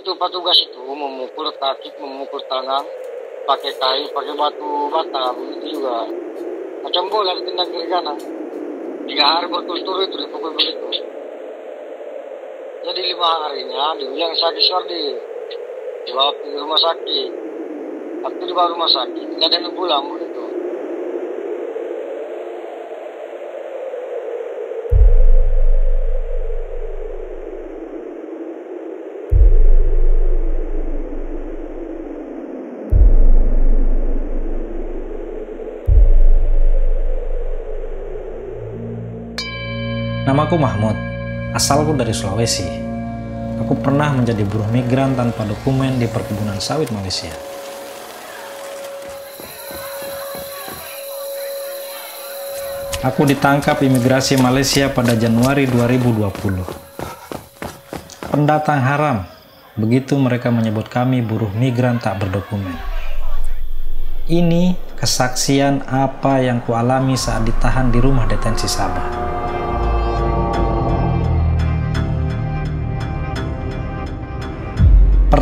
itu petugas itu memukul kaki memukul tangan pakai kayu pakai batu bata begitu juga. Macam bola ditendang kiri kanan. Tiga hari berturut-turut itu dipukul begitu. Jadi lima harinya dibilang sakit Suardi dibawa ke rumah sakit. Waktu dibawa rumah sakit tidak ada yang pulang Namaku Mahmud, asalku dari Sulawesi. Aku pernah menjadi buruh migran tanpa dokumen di perkebunan sawit Malaysia. Aku ditangkap imigrasi Malaysia pada Januari 2020. Pendatang haram, begitu mereka menyebut kami buruh migran tak berdokumen. Ini kesaksian apa yang kualami saat ditahan di rumah detensi Sabah.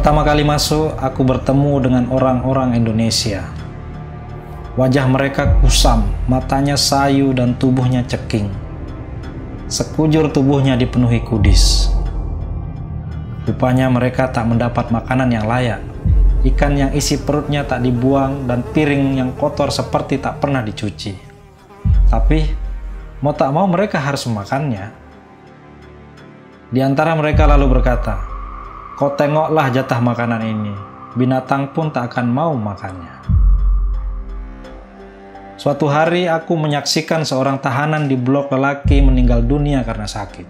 Pertama kali masuk, aku bertemu dengan orang-orang Indonesia. Wajah mereka kusam, matanya sayu, dan tubuhnya ceking. Sekujur tubuhnya dipenuhi kudis. Rupanya mereka tak mendapat makanan yang layak. Ikan yang isi perutnya tak dibuang dan piring yang kotor seperti tak pernah dicuci. Tapi, mau tak mau mereka harus memakannya. Di antara mereka lalu berkata, Kau tengoklah jatah makanan ini, binatang pun tak akan mau makannya. Suatu hari aku menyaksikan seorang tahanan di blok lelaki meninggal dunia karena sakit.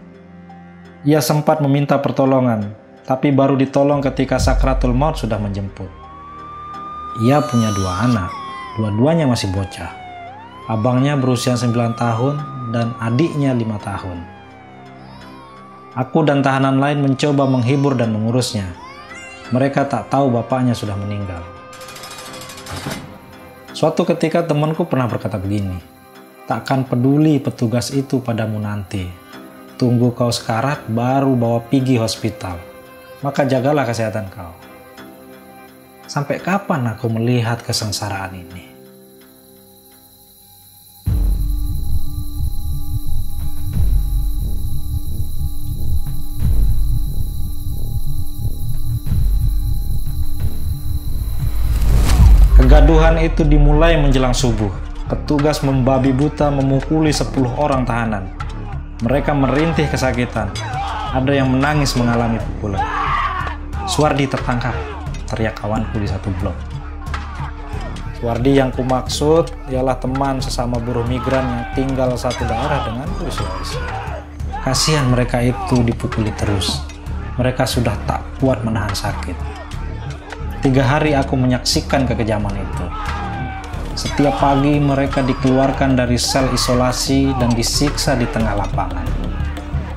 Ia sempat meminta pertolongan, tapi baru ditolong ketika sakratul maut sudah menjemput. Ia punya dua anak, dua-duanya masih bocah. Abangnya berusia 9 tahun dan adiknya 5 tahun. Aku dan tahanan lain mencoba menghibur dan mengurusnya. Mereka tak tahu bapaknya sudah meninggal. Suatu ketika temanku pernah berkata begini, Takkan peduli petugas itu padamu nanti. Tunggu kau sekarat baru bawa pergi hospital. Maka jagalah kesehatan kau. Sampai kapan aku melihat kesengsaraan ini? Kegaduhan itu dimulai menjelang subuh. Petugas membabi buta memukuli 10 orang tahanan. Mereka merintih kesakitan. Ada yang menangis mengalami pukulan. Suwardi tertangkap, teriak kawanku di satu blok. Suwardi yang kumaksud ialah teman sesama buruh migran yang tinggal satu daerah dengan di Sulawesi. Kasihan mereka itu dipukuli terus. Mereka sudah tak kuat menahan sakit. Tiga hari aku menyaksikan kekejaman itu. Setiap pagi mereka dikeluarkan dari sel isolasi dan disiksa di tengah lapangan.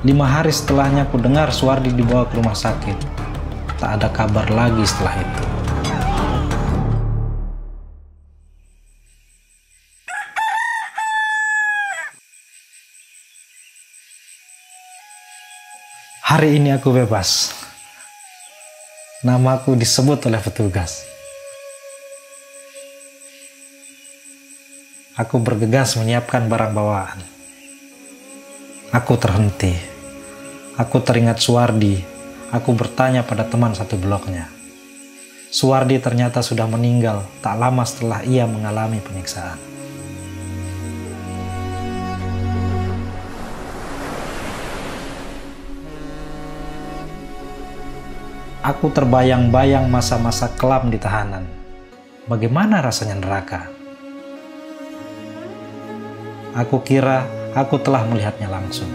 Lima hari setelahnya aku dengar Suwardi dibawa ke rumah sakit. Tak ada kabar lagi setelah itu. Hari ini aku bebas. Namaku disebut oleh petugas. Aku bergegas menyiapkan barang bawaan. Aku terhenti. Aku teringat Suwardi. Aku bertanya pada teman satu bloknya. Suwardi ternyata sudah meninggal tak lama setelah ia mengalami penyiksaan. Aku terbayang-bayang masa-masa kelam di tahanan. Bagaimana rasanya neraka? Aku kira aku telah melihatnya langsung.